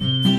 Mm-hmm.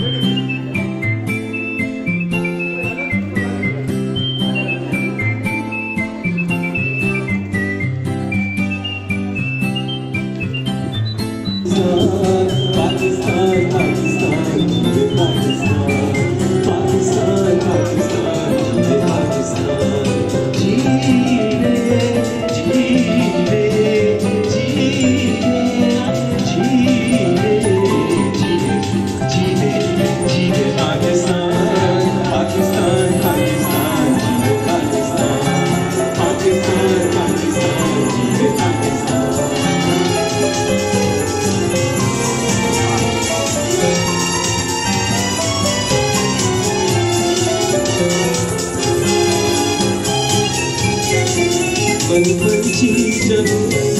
Pretty.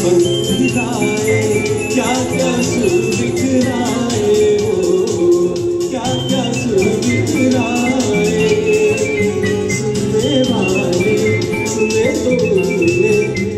बिखराए क्या क्या क्या क्या सुर बिखराए सुनने